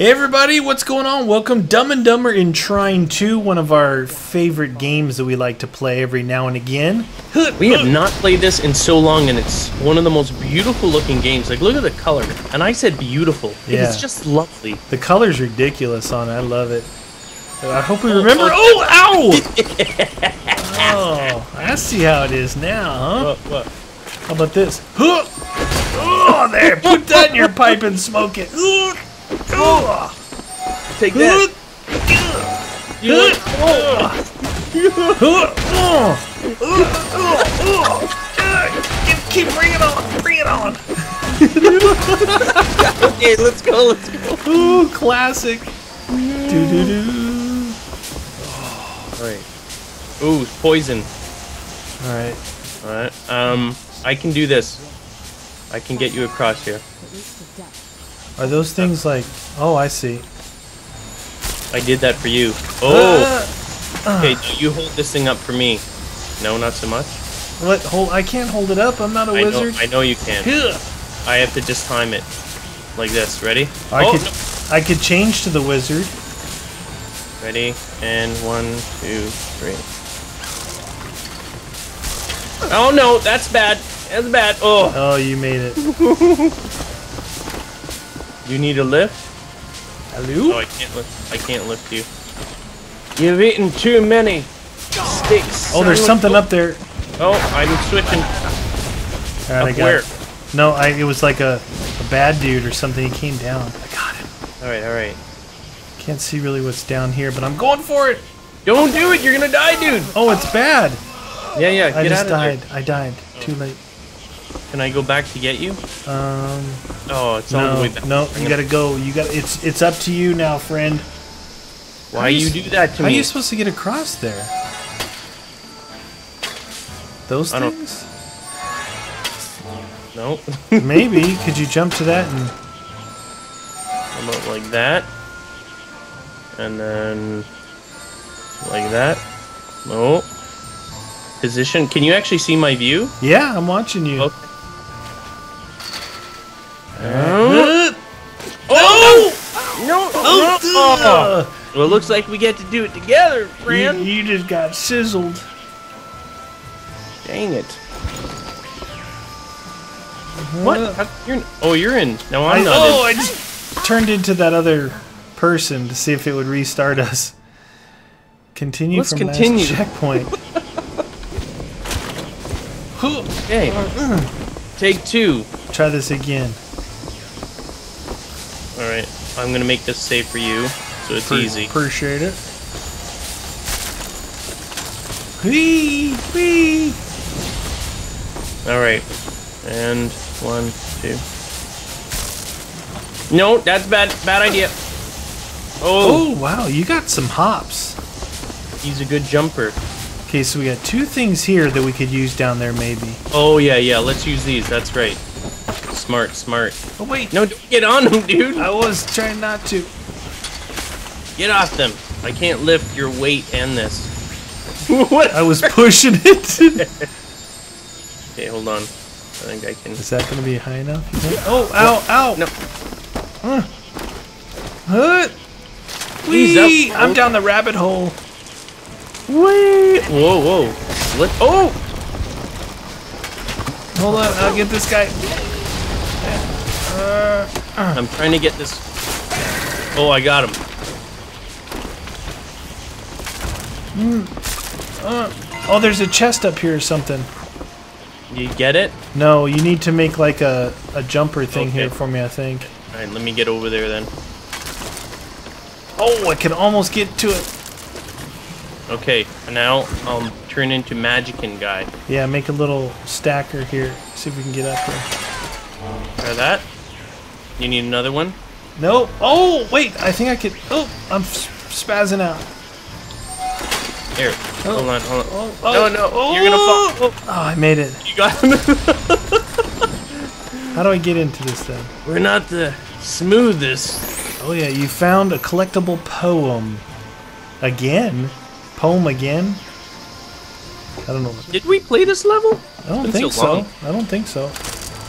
Hey everybody, what's going on? Welcome Dumb and Dumber in Trine 2, one of our favorite games that we like to play every now and again. We have not played this in so long, and it's one of the most beautiful looking games. Like, look at the color. And I said beautiful. Yeah. It's just lovely. The color's ridiculous on it. I love it. I hope we oh, remember. Oh, oh ow! oh, I see how it is now, huh? What, what? How about this? Oh, there! Put that in your pipe and smoke it. Take that. You want- Keep bring it on, bring it on. okay, let's go, let's go. Ooh, classic. Do do do. Alright. Ooh, poison. All right. Alright. Um, I can do this. I can get you across here. Are those things like? Oh, I see. I did that for you. Oh! Uh, Okay, you hold this thing up for me. No, not so much. what? Hold. I can't hold it up. I'm not a I know, wizard. I know you can. Ugh. I have to just time it. Like this. Ready? I oh, could. no. I could change to the wizard. Ready? And one, two, three. Oh no, that's bad. That's bad. Oh, Oh, you made it. you need a lift? Hello. Oh, I can't lift. I can't lift you. You've eaten too many sticks. Oh, there's something up there. Oh, I'm switching. All right, I Up got where? it. No, I, it was like a, a bad dude or something. He came down. I got him. All right, all right. Can't see really what's down here, but I'm going for it. Don't do it. You're gonna die, dude. Oh, it's bad. Yeah, yeah. I just out of died. there. I died. Too late. Can I go back to get you? Um, Oh, it's all the no, way back. no, you gotta go. You got. It's it's up to you now, friend. Why How you you do that to me? How are you supposed to get across there? Those I things? no. Maybe. Could you jump to that and? How about like that? And then like that. No. Position. Can you actually see my view? Yeah, I'm watching you. Okay. Well, it looks like we get to do it together, You, friend. you just got sizzled. Dang it. What? How- you're, oh, you're in. No, I'm I, not oh, in. I just turned into that other person to see if it would restart us. Continue Let's from continue. last checkpoint. Okay. Mm. Take two. Try this again. Alright. I'm gonna make this safe for you, so it's Per- easy. Appreciate it. Whee! Whee! Alright. And one, two. No, that's bad. Bad idea. Oh, Oh, wow, you got some hops. he's a good jumper. Okay, so we got two things here that we could use down there, maybe. Oh yeah, yeah. Let's use these. That's right. Smart, smart. Oh, wait. No, don't get on them, dude. I was trying not to. Get off them. I can't lift your weight and this. what? I was pushing it. Okay, hold on. I think I can. Is that going to be high enough? you think? Oh, ow, ow. No. Huh. Huh? Ease! I'm down the rabbit hole. Wait. Whoa, whoa. Let. Oh. Hold on, I'll get this guy. I'm trying to get this. Oh, I got him. Oh, there's a chest up here or something. You get it? No, you need to make like a, a jumper thing Okay. here for me, I think. All right, let me get over there then. Oh, I can almost get to it. Okay, now I'll turn into Magickin guy. Yeah, make a little stacker here. See if we can get up there. Try that. You need another one? No. Oh, wait, I think I could. Oh, I'm spazzing out. Here. Oh. Hold on, hold on. Oh, No, no, you're gonna fall. Oh, oh, I made it. You got him. How do I get into this then? We're not the smoothest. Oh yeah, you found a collectible poem. Again? Poem again? I don't know. Did we play this level? I don't think so so. I don't think so.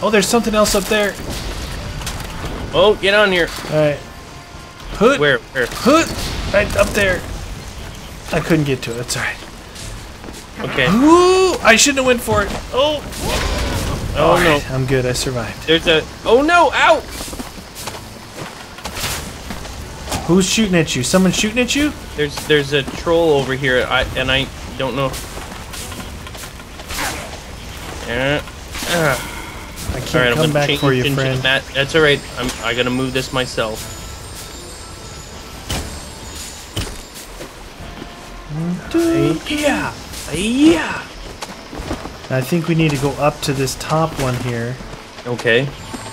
Oh, there's something else up there. Oh, get on here. All right. Hood. Where? Where? Hood. Right up there. I couldn't get to it. It's alright. Okay. Ooh, I shouldn't have went for it. Oh. Oh no. Alright, I'm good. I survived. There's a. Oh no! Ow! Who's shooting at you? Someone shooting at you? There's there's a troll over here. I and I don't know. Yeah. Ah. I can't right, I'm come back change, for you, friend. That that's all right. I'm I gotta move this myself. Yeah. Yeah. I think we need to go up to this top one here. Okay.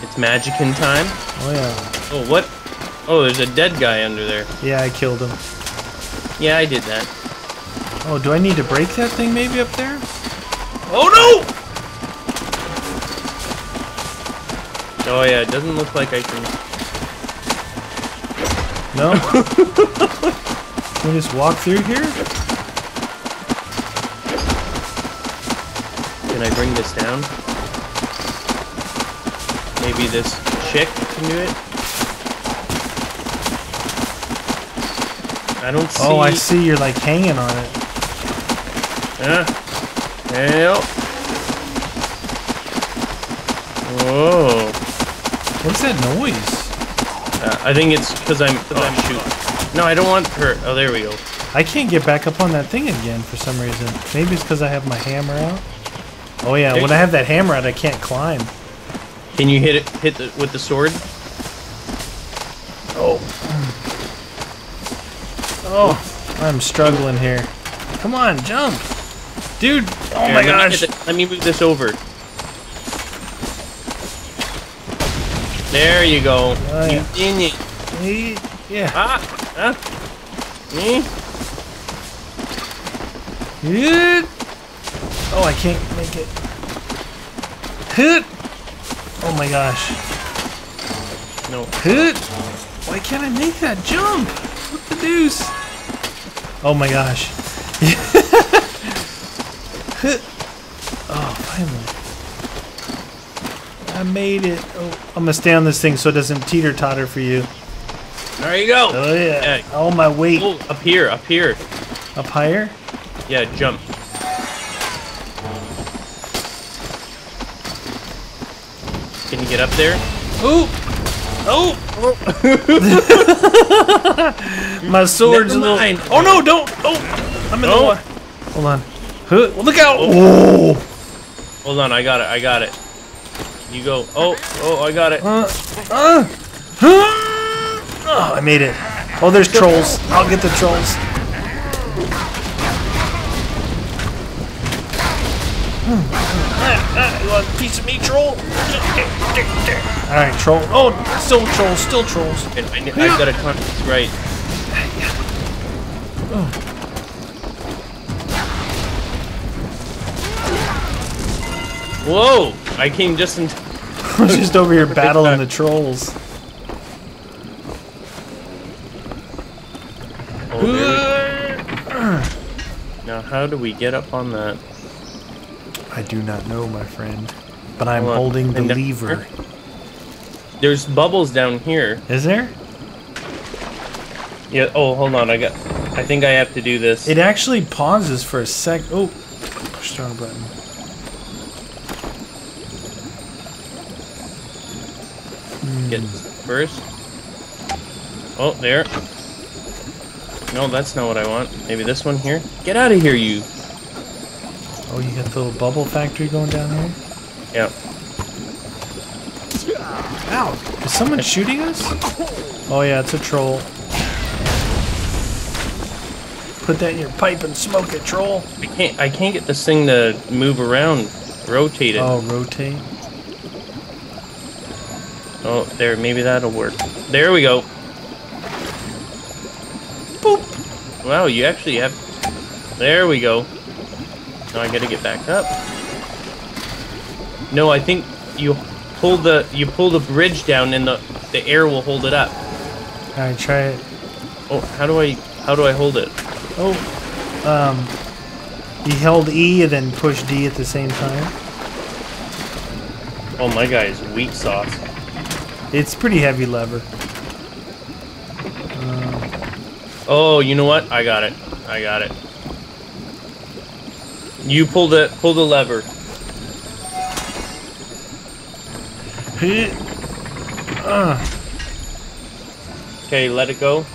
It's magicking time. Oh yeah. Oh what? Oh, there's a dead guy under there. Yeah, I killed him. Yeah, I did that. Oh, do I need to break that thing maybe up there? Oh no! Oh yeah, it doesn't look like I can. No? Can we just walk through here? Can I bring this down? Maybe this chick can do it. I don't see. Oh, I see you're like hanging on it. Yeah. Help. Whoa. What's that noise? Uh, I think it's because I'm cause I'm shooting. No, I don't want her. Oh, there we go. I can't get back up on that thing again for some reason. Maybe it's because I have my hammer out. Oh yeah, when I have that hammer out, I can't climb. Can you hit it? Hit the, with the sword? Oh. Oh, I'm struggling here. Come on, jump. Dude, oh Here, my let me gosh. the- let me move this over. There you go. Oh, you yeah. in it. Hey, Yeah. Ah, ah. Me? Hit. Oh, I can't make it. Hit. Oh my gosh. No. Hit. Why can't I make that jump? What the deuce? Oh my gosh. Oh, finally. I made it. Oh, I'm gonna stay on this thing so it doesn't teeter totter for you. There you go. Oh yeah. Yeah. Oh my weight. Oh, up here, up here. Up higher? Yeah, jump. Get up there? Ooh! Oh! My sword's Never mind. Oh no! Don't! Oh! I'm in the Oh. water. Hold on. Huh, Look out! Oh. Hold on, I got it, I got it. You go. Oh, oh, I got it. Uh, uh, huh. Oh, I made it. Oh, there's trolls. I'll get the trolls. You want a piece of me, troll? Alright, troll. Oh, still trolls, still trolls. And I, I've got to time this right. Whoa! I came just in. We're just over here battling the trolls. Oh, now, how do we get up on that? I do not know, my friend. But I'm Hold holding the lever. There's bubbles down here. Is there? Yeah. Oh, hold on. I got. I think I have to do this. It actually pauses for a sec. Oh, push the wrong button. Hmm. Get first. Oh, there. No, that's not what I want. Maybe this one here. Get out of here, you. Oh, you got the little bubble factory going down here? Yep. Ow! Is someone shooting us? Oh yeah, it's a troll. Put that in your pipe and smoke it, troll. I can't. I can't get this thing to move around, rotate it. Oh, rotate. Oh, there. Maybe that'll work. There we go. Boop! Wow, you actually have. There we go. Now I gotta get back up. No, I think you pull the you pull the bridge down and the the air will hold it up. Alright, try it. Oh, how do I how do I hold it? Oh, um, you held E and then push D at the same time. Oh, my guy is weak sauce. It's pretty heavy lever. Oh, you know what? I got it. I got it. You pull the pull the lever. Uh, Okay, let it go.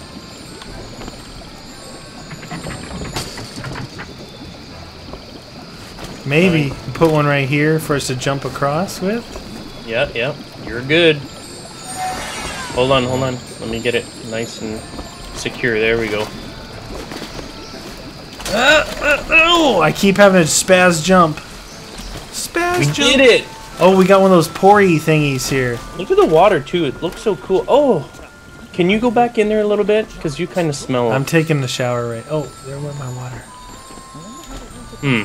maybe put one right here for us to jump across with. Yeah, yeah. You're good. Hold on, hold on. Let me get it nice and secure. There we go. Uh, uh, oh, I keep having to spaz jump. Spaz We jump. did it! Oh, we got one of those pory thingies here. Look at the water too. It looks so cool. Oh, can you go back in there a little bit? Because you kind of smell. I'm taking the shower right. Oh, there went my water. Hmm.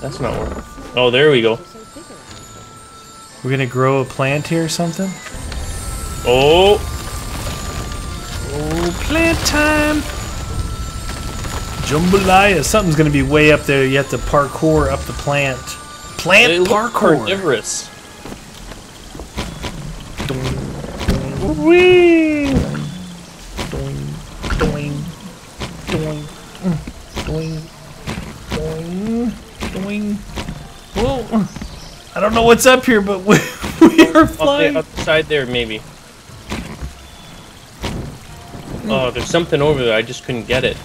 That's not working. Oh, there we go. We're gonna grow a plant here or something. Oh, Oh, plant time! Jambalaya. Something's gonna be way up there. You have to parkour up the plant. Plant they parkour. carnivorous. Whee! Doing, doing, doing, doing, doing, doing. Whoa! I don't know what's up here, but we, we are flying. up the side there, maybe. Oh, there's something over there. I just couldn't get it.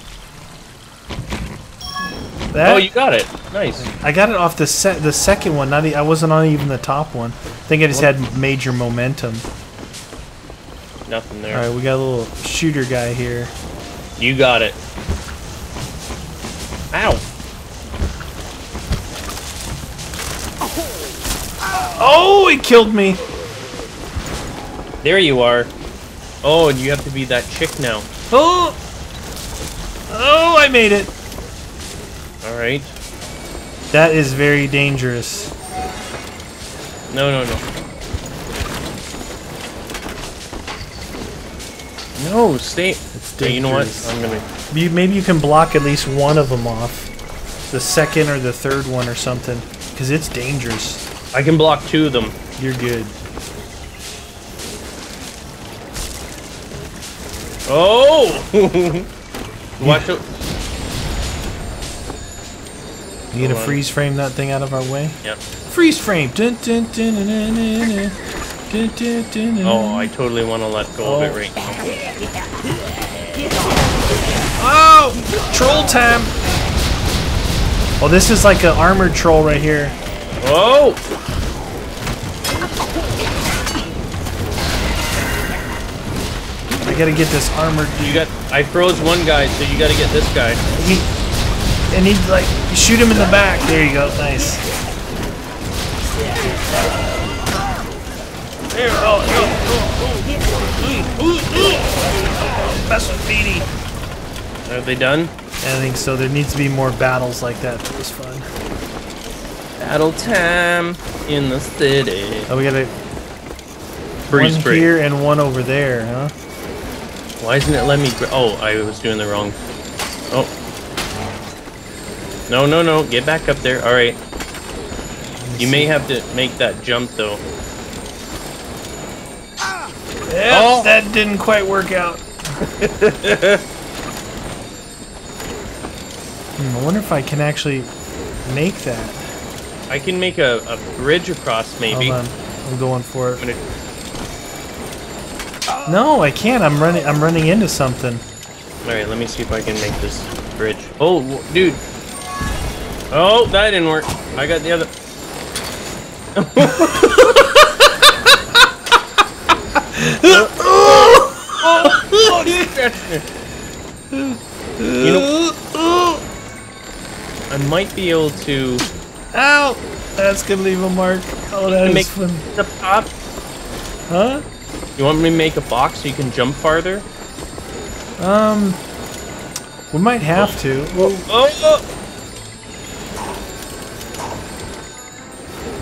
That, Oh, you got it. Nice. I got it off the set, the second one. Not e- I wasn't on even the top one. I think I just What? had major momentum. Nothing there. All right, we got a little shooter guy here. You got it. Ow. Oh, he killed me. There you are. Oh, and you have to be that chick now. Oh, oh, I made it. All right. That is very dangerous. No, no, no. No, stay. It's Hey, you know what? I'm gonna. You, maybe you can block at least one of them off. The second or the third one or something. Because it's dangerous. I can block two of them. You're good. Oh! Watch out. You gonna freeze frame that thing out of our way? Yep. Freeze frame! Oh, I totally want to let go of Oh. it right now. Oh! Troll time! Oh, this is like an armored troll right here. Oh! I gotta get this armored. You got. I froze one guy, so you got to get this guy. And he like shoot him in the back. There you go. Nice. There. Oh, oh, oh, ooh. Mess with Beanie. Are they done? I think so. There needs to be more battles like that. That was fun. Battle time in the city. Oh, we got a Breeze one here and one over there, huh? Why isn't it letting me? Oh, I was doing the wrong. Oh. No, no, no. Get back up there. All right. You may have to make that jump though. Yeah, Oh. that didn't quite work out. Hmm, I wonder if I can actually make that. I can make a, a bridge across maybe. Hold on, I'm going for it. gonna- No, I can't. I'm running. I'm running into something. All right, let me see if I can make this bridge. Oh, dude. Oh, that didn't work. I got the other. oh, you know, I might be able to Ow! That's gonna leave a mark. Oh, that make fun. the top. Huh? You want me to make a box so you can jump farther? Um, we might have to. Well, Oh,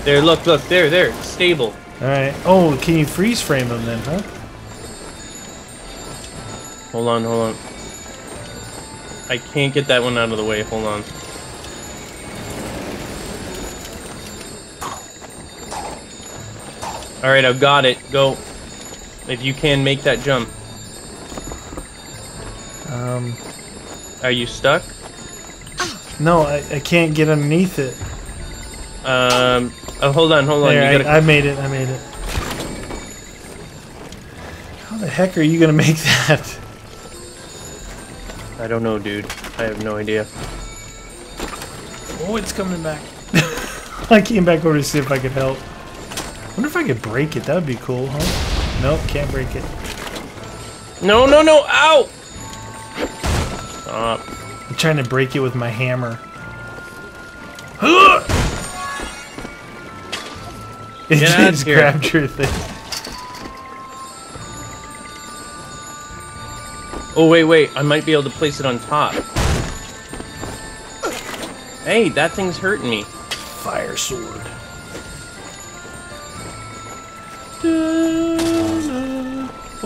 There, look, look, there, there, stable. all right. Oh, can you freeze frame them then, huh? Hold on, hold on. I can't get that one out of the way. Hold on. All right, I've got it. Go. If you can make that jump. Um, Are you stuck? no, I, I can't get underneath it. Um. Oh, hold on, hold on. There, you gotta. I, I made it. I made it. How the heck are you gonna make that? I don't know, dude. I have no idea. Oh, it's coming back. I came back over to see if I could help. wonder if I could break it. That would be cool, huh? Nope, can't break it. No, no, no! Ow! Stop. I'm trying to break it with my hammer. It Get out of just here. grabbed your thing. Oh, wait, wait. I might be able to place it on top. Hey, that thing's hurting me. Fire sword.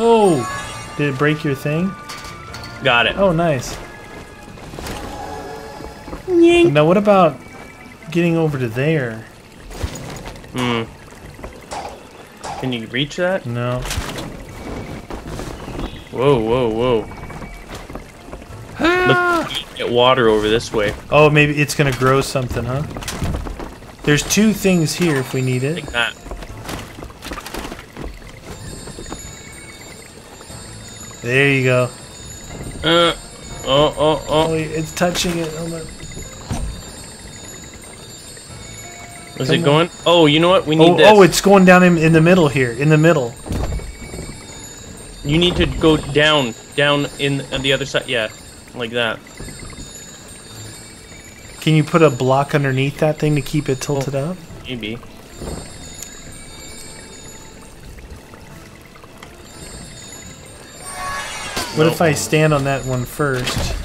Oh, did it break your thing? Got it. Oh, nice. Now, what about getting over to there? Hmm. Can you reach that? No. Whoa, whoa, whoa. Look, you get water over this way. Oh, maybe it's gonna grow something, huh? There's two things here if we need it. Like that. There you go. Uh, oh, oh, Oh, oh. it's touching it. Hold on. Is it going? Oh, you know what? We need Oh, oh this. oh, it's going down in, in the middle here. In the middle. You need to go down, down in on the other side. Yeah, like that. Can you put a block underneath that thing to keep it tilted up? Maybe. What Nope. if I stand on that one first?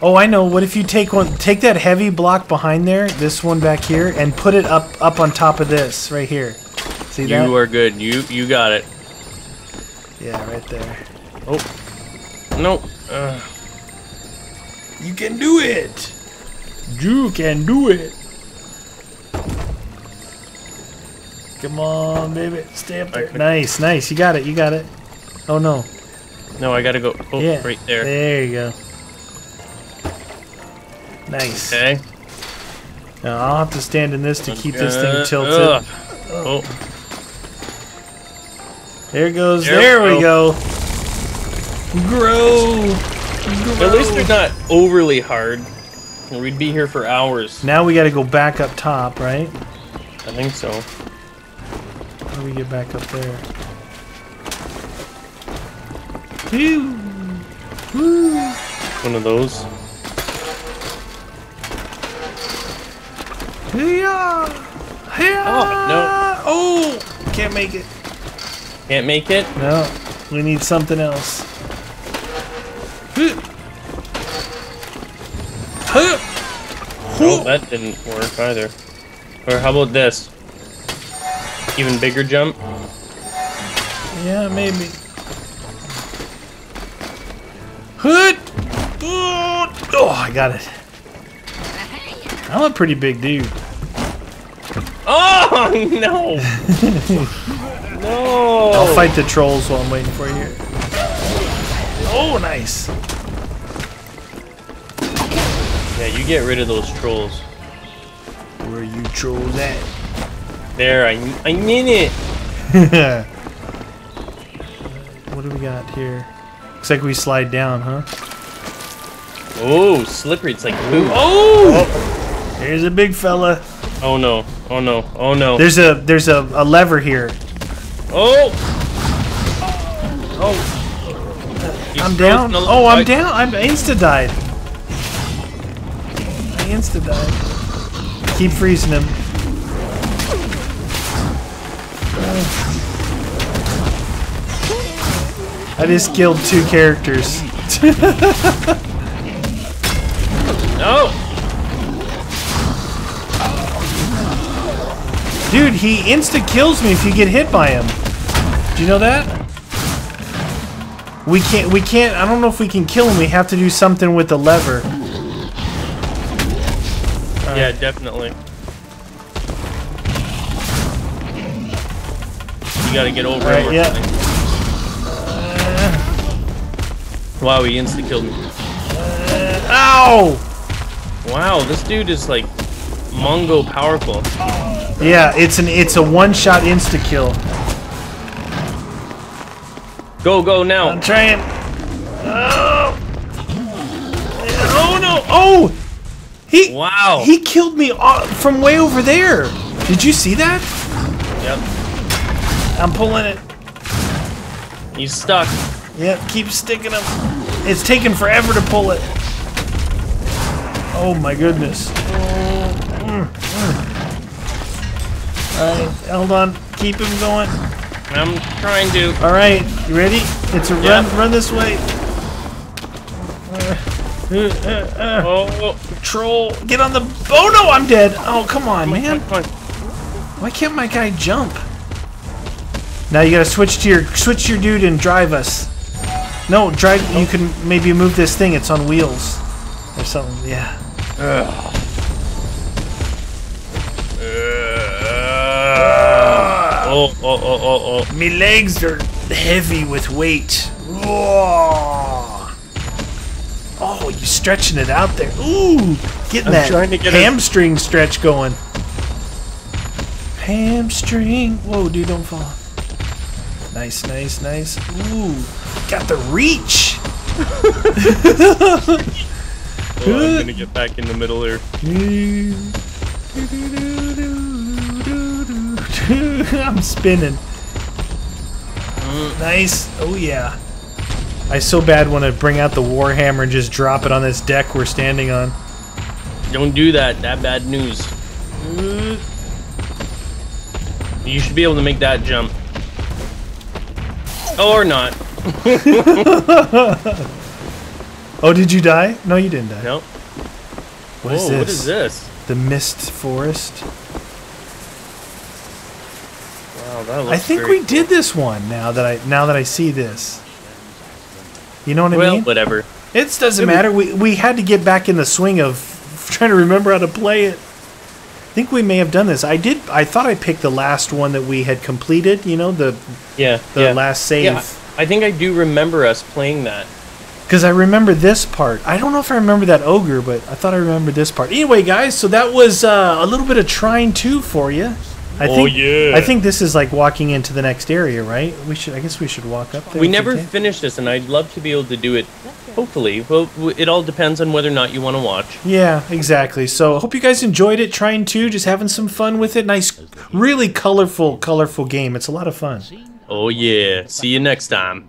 Oh, I know. What if you take one, take that heavy block behind there, this one back here, and put it up up on top of this right here. See that? You are good. You you got it. yeah, right there. Oh. No. Uh, You can do it. You can do it. Come on, baby. Stay up there. Nice, nice. You got it. You got it. Oh no. no, I gotta go. Oh, yeah. right there. There you go. Nice. Okay. Now I'll have to stand in this to keep this thing tilted. ugh. Oh, There goes. There There, we we go. Grow. at least they're not overly hard. We'd be here for hours. Now we got to go back up top, right? I think so. How do we get back up there? Phew. Woo. One of those. Hiya. Hiya. Oh, no. Oh, can't make it. Can't make it. No, we need something else. Huh. Huh. Oh, that didn't work either. Or how about this? Even bigger jump. Yeah, maybe. Hood! Oh, I got it. I'm a pretty big dude. Oh no! no! I'll fight the trolls while I'm waiting for you here. Oh, nice. Yeah, you get rid of those trolls. Where you trolls at? There, I I mean it. what do we got here? Looks like we slide down, huh? Oh, slippery! It's like poo. Oh. oh! There's a big fella. Oh no! Oh no! Oh no! There's a there's a, a lever here. Oh! Oh, You I'm down. Oh, I'm down. I'm insta died. I insta died. Keep freezing him. I just killed two characters. Dude, he insta kills me if you get hit by him. Do you know that? We can't. We can't. I don't know if we can kill him. We have to do something with the lever. Yeah, definitely. You gotta get over Alright, him. or yeah. something. Wow, he insta killed me. Ow! Wow, this dude is like Mongo powerful. Yeah, it's an it's a one-shot insta kill. Go, go now. I'm trying. Oh. oh no! Oh, he Wow. he killed me uh, from way over there. Did you see that? Yep. I'm pulling it. He's stuck. Yep, keep sticking him. It's taking forever to pull it. Oh my goodness. All right, hold on. Keep him going. I'm trying to. All right, you ready? It's a run. Yep. Run this way. Uh, uh, Oh, Troll, get on the. Oh no, I'm dead. Oh come on, man. come on. Why can't my guy jump? Now you gotta switch to your switch your dude and drive us. No, drive. You can maybe move this thing. It's on wheels or something. Yeah. Oh, oh, oh, oh, oh. My legs are heavy with weight. Whoa. Oh, you stretching it out there. Ooh, getting I'm that trying to get a- hamstring stretch going. Hamstring. Whoa, dude, don't fall. Nice, nice, nice. Ooh, got the reach. Oh, I'm gonna get back in the middle here. I'm spinning. Nice. Oh yeah. I so bad want to bring out the warhammer and just drop it on this deck we're standing on. Don't do that. That bad news. You should be able to make that jump. Oh, or not. Oh, did you die? No, you didn't die. No. What is Whoa, this? what is this? The mist forest. Wow, that looks I think very we did this one. Now that I now that I see this. You know what I mean? Well, whatever. It doesn't matter. We we had to get back in the swing of trying to remember how to play it. I think we may have done this. I did. I thought I picked the last one that we had completed. You know, the Yeah. the yeah. last save. Yeah, I think I do remember us playing that. Because I remember this part. I don't know if I remember that ogre, but I thought I remembered this part. Anyway, guys, so that was uh, a little bit of Trine 2 for you. I Oh, think, yeah. I think this is like walking into the next area, right? We should. I guess we should walk up there. We never can. finished this, and I'd love to be able to do it. Hopefully, well, it all depends on whether or not you want to watch. Yeah, exactly. So I hope you guys enjoyed it. Trine 2 just having some fun with it. Nice, really colorful, colorful game. It's a lot of fun. Oh yeah. See you next time.